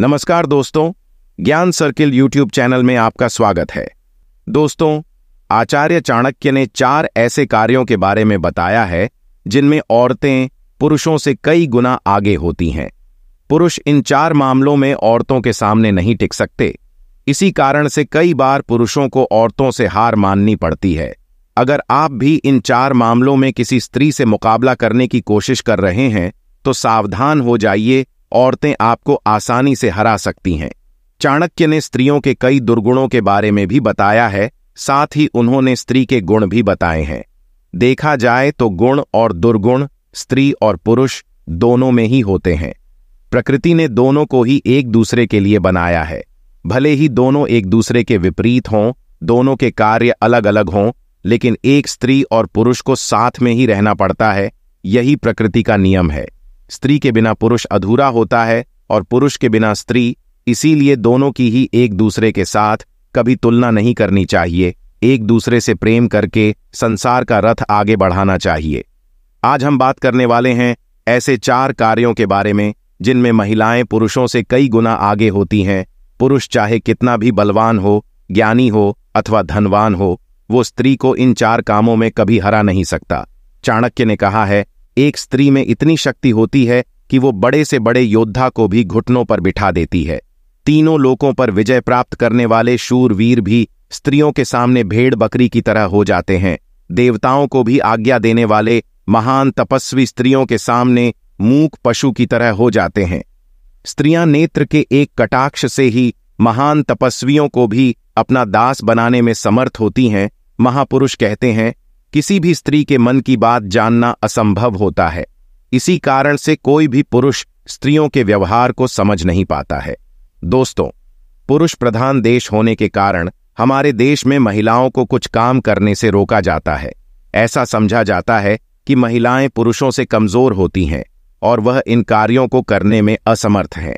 नमस्कार दोस्तों, ज्ञान सर्किल यूट्यूब चैनल में आपका स्वागत है। दोस्तों, आचार्य चाणक्य ने चार ऐसे कार्यों के बारे में बताया है, जिनमें औरतें पुरुषों से कई गुना आगे होती हैं। पुरुष इन चार मामलों में औरतों के सामने नहीं टिक सकते। इसी कारण से कई बार पुरुषों को औरतों से हार माननी पड़ती है। अगर आप भी इन चार मामलों में किसी स्त्री से मुकाबला करने की कोशिश कर रहे हैं तो सावधान हो जाइए औरतें आपको आसानी से हरा सकती हैं। चाणक्य ने स्त्रियों के कई दुर्गुणों के बारे में भी बताया है, साथ ही उन्होंने स्त्री के गुण भी बताए हैं। देखा जाए तो गुण और दुर्गुण, स्त्री और पुरुष, दोनों में ही होते हैं। प्रकृति ने दोनों को ही एक दूसरे के लिए बनाया है। भले ही दोनों एक दूसरे के विपरीत हों, दोनों के कार्य अलग अलग हों, लेकिन एक स्त्री और पुरुष को साथ में ही रहना पड़ता है, यही प्रकृति का नियम है। स्त्री के बिना पुरुष अधूरा होता है और पुरुष के बिना स्त्री इसीलिए दोनों की ही एक दूसरे के साथ कभी तुलना नहीं करनी चाहिए, एक दूसरे से प्रेम करके संसार का रथ आगे बढ़ाना चाहिए। आज हम बात करने वाले हैं ऐसे चार कार्यों के बारे में, जिनमें महिलाएँ पुरुषों से कई गुना आगे होती हैं। पुरुष चाहे कितना भी बलवान हो, ज्ञानी हो अथवा धनवान हो, वो स्त्री को इन चार कामों में कभी हरा नहीं सकता। चाणक्य ने कहा है एक स्त्री में इतनी शक्ति होती है कि वो बड़े से बड़े योद्धा को भी घुटनों पर बिठा देती है। तीनों लोकों पर विजय प्राप्त करने वाले शूरवीर भी स्त्रियों के सामने भेड़ बकरी की तरह हो जाते हैं। देवताओं को भी आज्ञा देने वाले महान तपस्वी स्त्रियों के सामने मूक पशु की तरह हो जाते हैं। स्त्रियाँ नेत्र के एक कटाक्ष से ही महान तपस्वियों को भी अपना दास बनाने में समर्थ होती हैं, महापुरुष कहते हैं किसी भी स्त्री के मन की बात जानना असंभव होता है। इसी कारण से कोई भी पुरुष स्त्रियों के व्यवहार को समझ नहीं पाता है। दोस्तों, पुरुष प्रधान देश होने के कारण हमारे देश में महिलाओं को कुछ काम करने से रोका जाता है। ऐसा समझा जाता है कि महिलाएँ पुरुषों से कमज़ोर होती हैं और वह इन कार्यों को करने में असमर्थ हैं।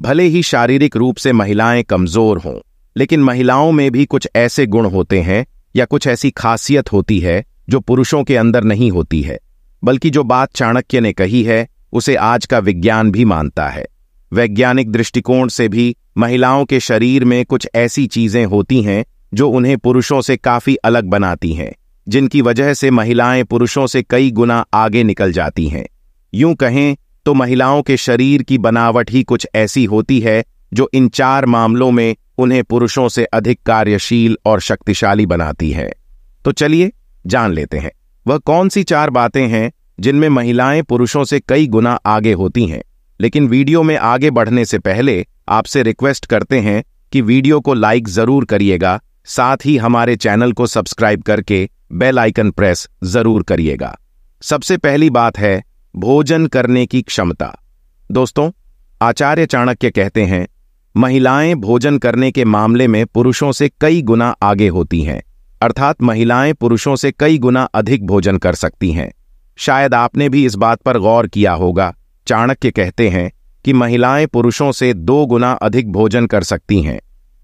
भले ही शारीरिक रूप से महिलाएँ कमज़ोर हों, लेकिन महिलाओं में भी कुछ ऐसे गुण होते हैं या कुछ ऐसी खासियत होती है जो पुरुषों के अंदर नहीं होती है, बल्कि जो बात चाणक्य ने कही है, उसे आज का विज्ञान भी मानता है। वैज्ञानिक दृष्टिकोण से भी महिलाओं के शरीर में कुछ ऐसी चीज़ें होती हैं, जो उन्हें पुरुषों से काफ़ी अलग बनाती हैं, जिनकी वजह से महिलाएँ पुरुषों से कई गुना आगे निकल जाती हैं। यूँ कहें तो महिलाओं के शरीर की बनावट ही कुछ ऐसी होती है, जो इन चार मामलों में उन्हें पुरुषों से अधिक कार्यशील और शक्तिशाली बनाती है। तो चलिए जान लेते हैं। वह कौन सी चार बातें हैं जिनमें महिलाएँ पुरुषों से कई गुना आगे होती हैं, लेकिन वीडियो में आगे बढ़ने से पहले आपसे रिक्वेस्ट करते हैं कि वीडियो को लाइक ज़रूर करिएगा, साथ ही हमारे चैनल को सब्सक्राइब करके बेल आइकन प्रेस ज़रूर करिएगा। सबसे पहली बात है भोजन करने की क्षमता। दोस्तों, आचार्य चाणक्य कहते हैं, महिलाएँ भोजन करने के मामले में पुरुषों से कई गुना आगे होती हैं। अर्थात महिलाएँ पुरुषों से कई गुना अधिक भोजन कर सकती हैं। शायद आपने भी इस बात पर गौर किया होगा, चाणक्य कहते हैं कि महिलाएँ पुरुषों से दो गुना अधिक भोजन कर सकती हैं।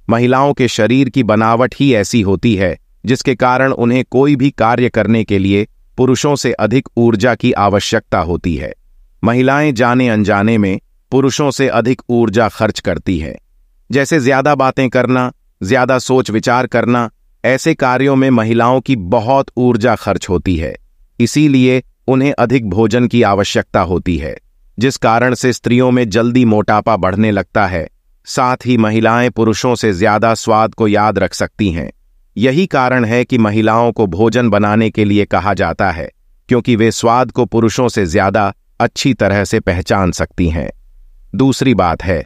महिलाओं के शरीर की बनावट ही ऐसी होती है, जिसके कारण उन्हें कोई भी कार्य करने के लिए पुरुषों से अधिक ऊर्जा की आवश्यकता होती है। महिलाएँ जाने अनजाने में पुरुषों से अधिक ऊर्जा खर्च करती है। जैसे ज़्यादा बातें करना, ज़्यादा सोच विचार करना ऐसे कार्यों में महिलाओं की बहुत ऊर्जा खर्च होती है, इसीलिए उन्हें अधिक भोजन की आवश्यकता होती है। जिस कारण से स्त्रियों में जल्दी मोटापा बढ़ने लगता है, साथ ही महिलाएँ पुरुषों से ज़्यादा स्वाद को याद रख सकती हैं। यही कारण है कि महिलाओं को भोजन बनाने के लिए कहा जाता है, क्योंकि वे स्वाद को पुरुषों से ज़्यादा अच्छी तरह से पहचान सकती हैं। दूसरी बात है,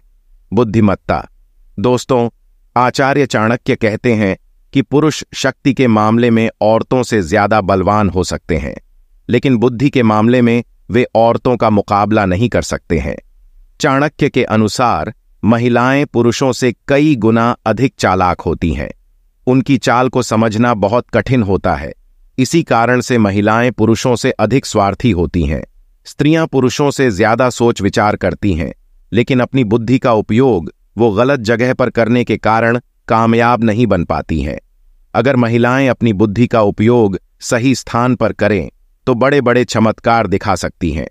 बुद्धिमत्ता। दोस्तों, आचार्य चाणक्य कहते हैं कि पुरुष शक्ति के मामले में औरतों से ज़्यादा बलवान हो सकते हैं, लेकिन बुद्धि के मामले में वे औरतों का मुकाबला नहीं कर सकते हैं। चाणक्य के अनुसार, महिलाएँ पुरुषों से कई गुना अधिक चालाक होती हैं। उनकी चाल को समझना बहुत कठिन होता है। इसी कारण से महिलाएँ पुरुषों से अधिक स्वार्थी होती हैं। स्त्रियाँ पुरुषों से ज़्यादा सोच विचार करती हैं, लेकिन अपनी बुद्धि का उपयोग वो गलत जगह पर करने के कारण कामयाब नहीं बन पाती हैं। अगर महिलाएँ अपनी बुद्धि का उपयोग सही स्थान पर करें तो बड़े बड़े चमत्कार दिखा सकती हैं।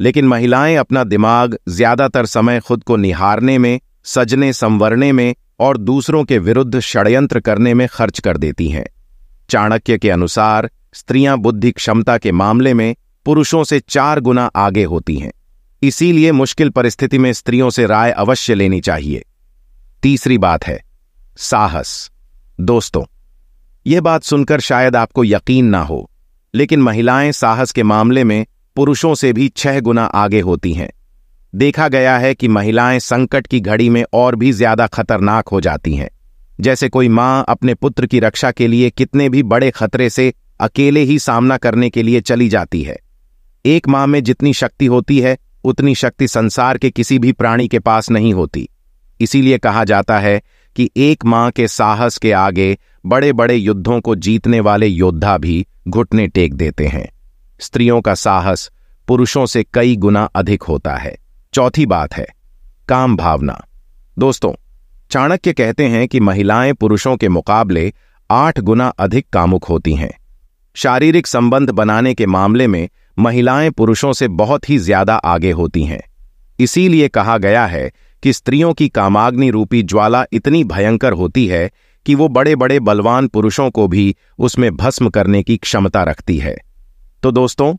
लेकिन महिलाएँ अपना दिमाग ज़्यादातर समय खुद को निहारने में, सजने संवरने में और दूसरों के विरुद्ध षड्यंत्र करने में खर्च कर देती हैं। चाणक्य के अनुसार, स्त्रियाँ बुद्धि क्षमता के मामले में पुरुषों से चार गुना आगे होती हैं। इसीलिए मुश्किल परिस्थिति में स्त्रियों से राय अवश्य लेनी चाहिए। तीसरी बात है साहस। दोस्तों यह बात सुनकर शायद आपको यकीन ना हो, लेकिन महिलाएँ साहस के मामले में पुरुषों से भी छह गुना आगे होती हैं। देखा गया है कि महिलाएँ संकट की घड़ी में और भी ज़्यादा खतरनाक हो जाती हैं। जैसे कोई माँ अपने पुत्र की रक्षा के लिए कितने भी बड़े खतरे से अकेले ही सामना करने के लिए चली जाती है। एक माँ में जितनी शक्ति होती है, उतनी शक्ति संसार के किसी भी प्राणी के पास नहीं होती। इसीलिए कहा जाता है कि एक माँ के साहस के आगे बड़े बड़े युद्धों को जीतने वाले योद्धा भी घुटने टेक देते हैं। स्त्रियों का साहस पुरुषों से कई गुना अधिक होता है। चौथी बात है, काम भावना। दोस्तों, चाणक्य कहते हैं कि महिलाएँ पुरुषों के मुकाबले आठ गुना अधिक कामुक होती हैं। शारीरिक संबंध बनाने के मामले में महिलाएँ पुरुषों से बहुत ही ज़्यादा आगे होती हैं। इसीलिए कहा गया है कि स्त्रियों की कामाग्नि रूपी ज्वाला इतनी भयंकर होती है कि वो बड़े बड़े बलवान पुरुषों को भी उसमें भस्म करने की क्षमता रखती है। तो दोस्तों,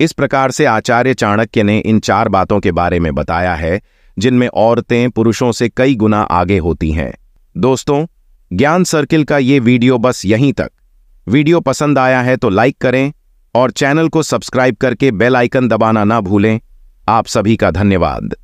इस प्रकार से आचार्य चाणक्य ने इन चार बातों के बारे में बताया है, जिनमें औरतें पुरुषों से कई गुना आगे होती हैं। दोस्तों, ज्ञान सर्किल का ये वीडियो बस यहीं तक। वीडियो पसंद आया है तो लाइक करें और चैनल को सब्सक्राइब करके बेल आइकन दबाना ना भूलें। आप सभी का धन्यवाद।